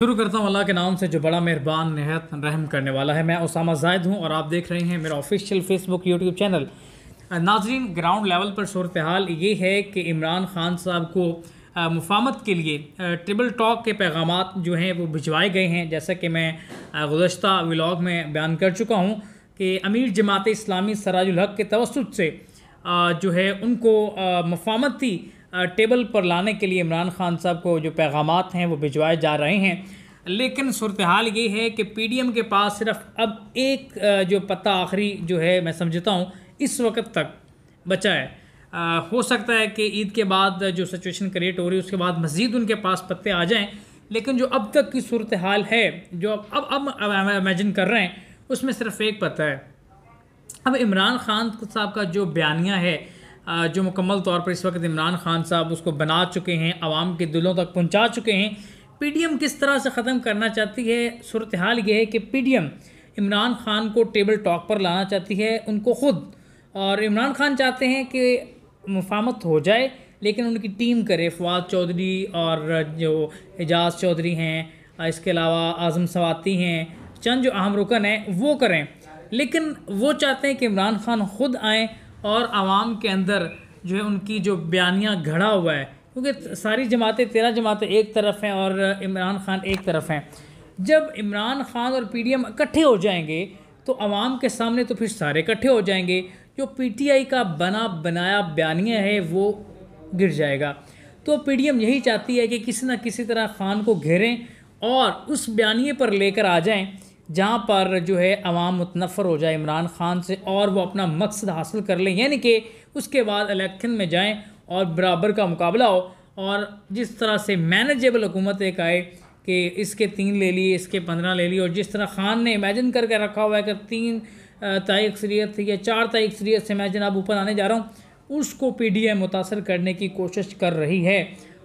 शुरू करता हूँ अल्लाह के नाम से, जो बड़ा मेहरबान नहत रहम करने वाला है। मैं उसामा जायद हूँ और आप देख रहे हैं मेरा ऑफिशियल फेसबुक यूट्यूब चैनल नाजरीन ग्राउंड लेवल पर सूरत हाल ये है कि इमरान खान साहब को मुफामत के लिए ट्रिपल टॉक के पैगाम जो हैं वो भिजवाए गए हैं। जैसा कि मैं गुज्त व्लाग में बयान कर चुका हूँ कि अमीर जमात इस्लामी सराजुल हक के तवसत से जो है उनको मफामती टेबल पर लाने के लिए इमरान खान साहब को जो पैगाम हैं वो भिजवाए जा रहे हैं। लेकिन सूरत हाल ये है कि पीडीएम के पास सिर्फ़ अब एक जो पता आखिरी जो है मैं समझता हूँ इस वक्त तक बचा है। आ, हो सकता है कि ईद के बाद जो सिचुएशन क्रिएट हो रही है उसके बाद मज़ीद उनके पास पत्ते आ जाएँ लेकिन जो अब तक की सूरत हाल है जो अब अब अब इमेजिन कर रहे हैं उसमें सिर्फ़ एक पता है। अब इमरान खान साहब का जो बयानिया है जो मुकम्मल तौर पर इस वक्त इमरान खान साहब उसको बना चुके हैं, आवाम के दिलों तक पहुँचा चुके हैं। पीडीएम किस तरह से ख़त्म करना चाहती है? सूरत हाल ये है कि पीडीएम इमरान खान को टेबल टॉक पर लाना चाहती है, उनको ख़ुद। और इमरान खान चाहते हैं कि मुफामत हो जाए, लेकिन उनकी टीम करे। फवाद चौधरी और जो एजाज चौधरी हैं, इसके अलावा आज़म सवाती हैं, चंद जो अहम रुकन हैं, वो करें। लेकिन वो चाहते हैं कि इमरान खान ख़ुद आएँ और आवाम के अंदर जो है उनकी जो बयानियाँ घड़ा हुआ है, क्योंकि सारी जमातें, तेरह जमातें एक तरफ़ हैं और इमरान खान एक तरफ़ हैं। जब इमरान खान और पीडीएम इकट्ठे हो जाएँगे तो आवाम के सामने तो फिर सारे इकट्ठे हो जाएँगे। जो पीटीआई का बना, बनाया बयानिया है, वो गिर जाएगा। तो पीडीएम यही चाहती है कि किसी न किसी तरह खान को घेरें और उस बयानिए पर लेकर आ जाएँ जहाँ पर जो है अवाम मुतनफ़र हो जाए इमरान खान से और वो अपना मकसद हासिल कर लें, यानी कि उसके बाद इलेक्शन में जाएँ और बराबर का मुकाबला हो। और जिस तरह से मैनेजेबल हुकूमत एक आए कि इसके तीन ले लिए, इसके पंद्रह ले लिए, और जिस तरह खान ने इमेजिन करके रखा हुआ है कि तीन ताई थी या चार ताई अक्सरियत से मैं जनाब ऊपर आने जा रहा हूँ, उसको पी डी एम मुतासर करने की कोशिश कर रही है।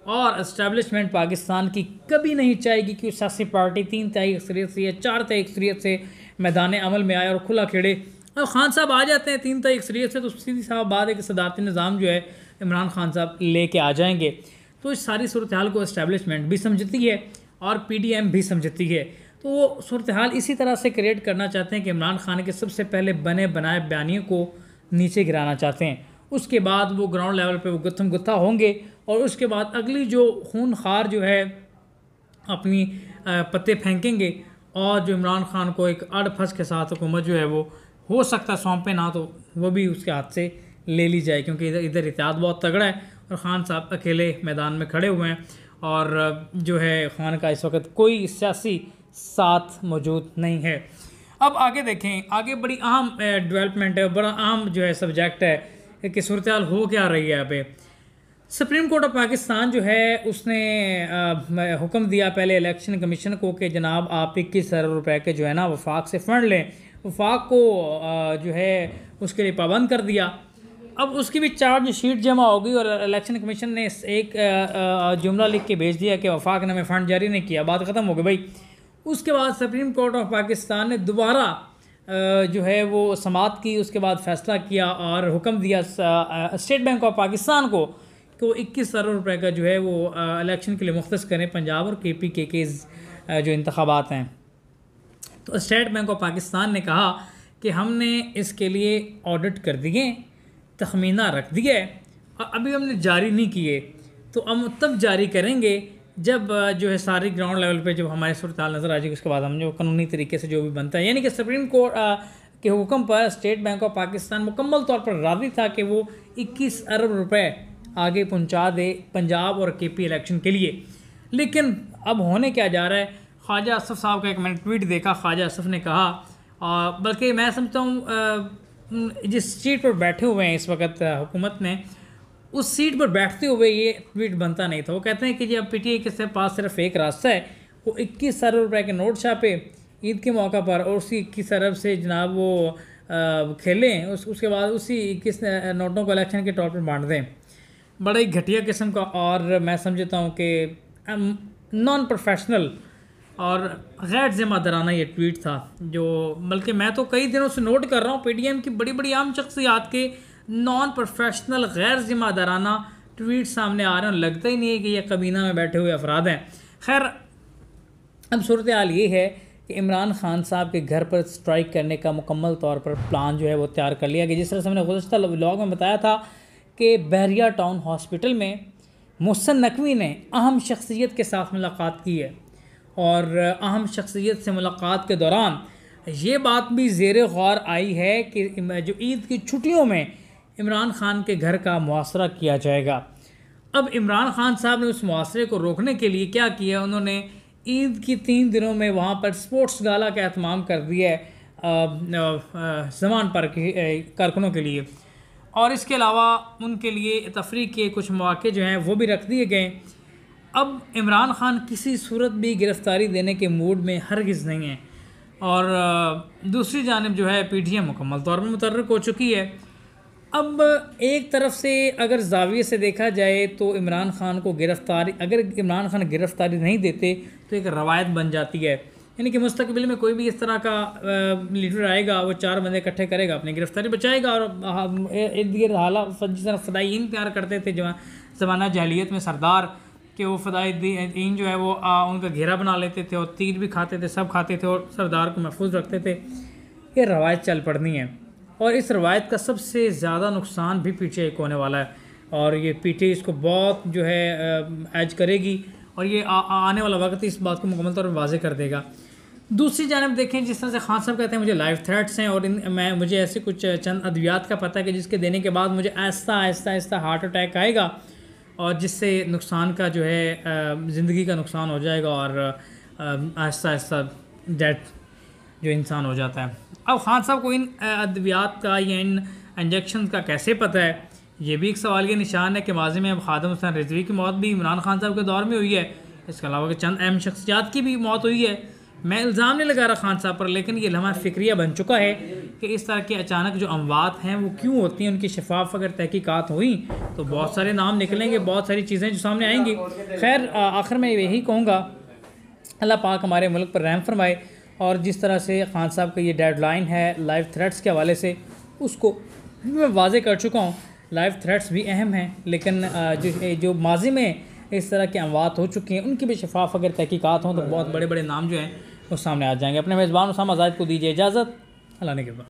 और इस्टेबलिशमेंट पाकिस्तान की कभी नहीं चाहेगी कि सियासी पार्टी तीन तय अक्सरियत से या चार तय अक्सरियत से मैदान अमल में आए और खुला खेड़े और ख़ान साहब आ जाते हैं तीन तय अक्सरियत से तो सीधी साहब बात है कि सदारती निज़ाम जो है, इमरान खान साहब ले कर आ जाएँगे। तो इस सारी सूरत हाल को इस्टेबलिशमेंट भी समझती है और पी डी एम भी समझती है। तो वो सूरत हाल इसी तरह से क्रिएट करना चाहते हैं कि इमरान खान के सबसे पहले बने बनाए बयानियों को नीचे गिराना चाहते हैं। उसके बाद वो ग्राउंड लेवल पे वो गुत्थम गुत्था होंगे और उसके बाद अगली जो खून खार जो है, अपनी पत्ते फेंकेंगे और जो इमरान खान को एक अड़ फस के साथ हुकूमत जो है वो हो सकता है सौंपे, ना तो वो भी उसके हाथ से ले ली जाए क्योंकि इधर इधर इतिहाद बहुत तगड़ा है और ख़ान साहब अकेले मैदान में खड़े हुए हैं और जो है खान का इस वक्त कोई सियासी साथ मौजूद नहीं है। अब आगे देखें, आगे बड़ी अहम डेवलपमेंट है बड़ा अहम जो है सब्जेक्ट है कि सूरत हो क्या रही है पे। सुप्रीम कोर्ट ऑफ़ पाकिस्तान जो है, उसने हुक्म दिया पहले इलेक्शन कमीशन को कि जनाब आप इक्कीस अरब रुपए के जो है ना, वफाक से फ़ंड लें। वफाक को जो है, उसके लिए पाबंद कर दिया। अब उसकी भी चार्ज शीट जमा हो गई और इलेक्शन कमीशन ने एक जुमला लिख के भेज दिया कि वफाक ने हमें फ़ंड जारी नहीं किया। बात ख़त्म हो गई भाई। उसके बाद सुप्रीम कोर्ट ऑफ़ पाकिस्तान ने दोबारा जो है, वो समात की। उसके बाद फ़ैसला किया और हुक्म दिया स्टेट बैंक ऑफ़ पाकिस्तान को। वो इक्कीस अरब रुपये का जो है वो इलेक्शन के लिए मुख्त करें पंजाब और के पी के के जो इंतबात हैं। तो स्टेट बैंक ऑफ़ पाकिस्तान ने कहा कि हमने इसके लिए ऑडिट कर दिए, तखमीना रख दिए और अभी हमने जारी नहीं किए। तो हम तब जारी करेंगे जब जो है सारी ग्राउंड लेवल पे जब हमारे सूरत नज़र आ जाएगी, उसके बाद हम जो कानूनी तरीके से जो भी बनता है। यानी कि सुप्रीम कोर्ट के हुक्म पर स्टेट बैंक ऑफ़ पाकिस्तान मुकम्मल तौर पर राज़ी था कि वो 21 अरब रुपए आगे पहुँचा दे पंजाब और के पी इलेक्शन के लिए। लेकिन अब होने क्या जा रहा है? ख्वाजा असफ़ साहब का एक मैंने ट्वीट देखा, ख्वाजा असफ़ ने कहा बल्कि मैं समझता हूँ जिस सीट पर बैठे हुए हैं इस वक्त हुकूमत ने, उस सीट पर बैठते हुए ये ट्वीट बनता नहीं था। वो कहते हैं कि जी, अब पी टी के पास सिर्फ़ एक रास्ता है, वो इक्कीस अरब रुपये के नोट छापे, ईद के मौका पर, और उसी इक्कीस अरब से जनाब वो खेलें, उस, उसके बाद उसी इक्कीस नोटों को इलेक्शन के तौर पर बांट दें। बड़ा ही घटिया किस्म का और मैं समझता हूँ कि नॉन प्रोफेशनल और गैर ज़िम्मेदाराना ये ट्वीट था, जो बल्कि मैं तो कई दिनों से नोट कर रहा हूँ पीटीएम की बड़ी बड़ी आम शख्सियात के नॉन प्रोफेशनल गैर ज़िम्मेदाराना ट्वीट सामने आ रहे हैं लगता ही नहीं है कि ये कबीना में बैठे हुए अफराद हैं। खैर, अब सूरत हाल ये है कि इमरान खान साहब के घर पर स्ट्राइक करने का मुकम्मल तौर पर प्लान जो है वो तैयार कर लिया गया। जिस तरह से हमने गुजशत ब्लॉग में बताया था कि बहरिया टाउन हॉस्पिटल में मुहसन नकवी ने अहम शख्सियत के साथ मुलाकात की है। और अहम शख्सियत से मुलाकात के दौरान ये बात भी ज़ेर गौर आई है कि जो ईद की छुट्टियों में इमरान खान के घर का मुआसरा किया जाएगा। अब इमरान खान साहब ने उस मुआसरे को रोकने के लिए क्या किया? उन्होंने ईद की तीन दिनों में वहाँ पर स्पोर्ट्स गाला का अहतमाम कर दिया है जमान पर कारकुनों के लिए। और इसके अलावा उनके लिए तफरी के कुछ मौके जो हैं, वो भी रख दिए गए। अब इमरान खान किसी सूरत भी गिरफ़्तारी देने के मूड में हरगिज़ नहीं है। और दूसरी जानब जो है पी टी एम मुकम्मल तौर पर मुतरक हो चुकी है। अब एक तरफ़ से अगर जाविये से देखा जाए तो इमरान खान को गिरफ़्तारी, अगर इमरान खान गिरफ़्तारी नहीं देते तो एक रवायत बन जाती है। यानी कि मुस्तकबिल में कोई भी इस तरह का लीडर आएगा वो चार बंदे इकट्ठे करेगा अपनी गिरफ्तारी बचाएगा और इर्द गिर्द हालात जिस तरह फ़दाइन तैयार करते थे जो ज़माना जहलीत में सरदार कि वो फ़दाइन जो है वो आ, उनका घेरा बना लेते थे और तीर भी खाते थे सब खाते थे और सरदार को महफूज रखते थे। ये रवायत चल पड़नी है और इस रवायत का सबसे ज़्यादा नुकसान भी पीछे को होने वाला है और ये पीछे इसको बहुत जो है ऐज करेगी और ये आ, आने वाला वक्त इस बात को मुकम्मल तौर पर वाजे कर देगा। दूसरी जानब देखें, जिस तरह से खान साहब कहते हैं, मुझे लाइव थ्रेट्स हैं और इन, मैं, मुझे ऐसे कुछ चंद अद्वियात का पता है कि जिसके देने के बाद मुझे आहिस्ता आहिस्ता आहिस्ता हार्ट अटैक आएगा और जिससे नुकसान का जो है ज़िंदगी का नुकसान हो जाएगा और आहिस्ता आहिस्ता डेथ जो इंसान हो जाता है। अब खान साहब को इन अद्वियात का या इन इंजेक्शन का कैसे पता है? ये भी एक सवाल के निशान है कि माजी में अब खादम हुसैन रिजवी की मौत भी इमरान खान साहब के दौर में हुई है। इसके अलावा चंद अहम शख्सियात की भी मौत हुई है। मैं इल्ज़ाम नहीं लगा रहा खान साहब पर, लेकिन ये लम्हा फ़िक्रिया बन चुका है कि इस तरह के अचानक जो अमवात हैं, वो क्यों होती हैं? उनकी शफाफ अगर तहकीक़ात हुई तो बहुत सारे नाम निकलेंगे, बहुत सारी चीज़ें जो सामने आएँगी। खैर आखिर में यही कहूँगा, अल्लाह पाक हमारे मुल्क पर रहम फरमाए और जिस तरह से खान साहब का ये डेडलाइन है लाइव थ्रेट्स के हवाले से, उसको मैं वाजे कर चुका हूँ। लाइव थ्रेट्स भी अहम हैं, लेकिन जो जो माजी में इस तरह की अमवात हो चुकी हैं, उनकी भी शफाफ अगर तहकीक़ात हों तो बहुत बड़े बड़े नाम जो हैं वो सामने आ जाएँगे। अपने मेज़बान उसामा आज़ाद को दीजिए इजाज़त। अल्लाह ने बाद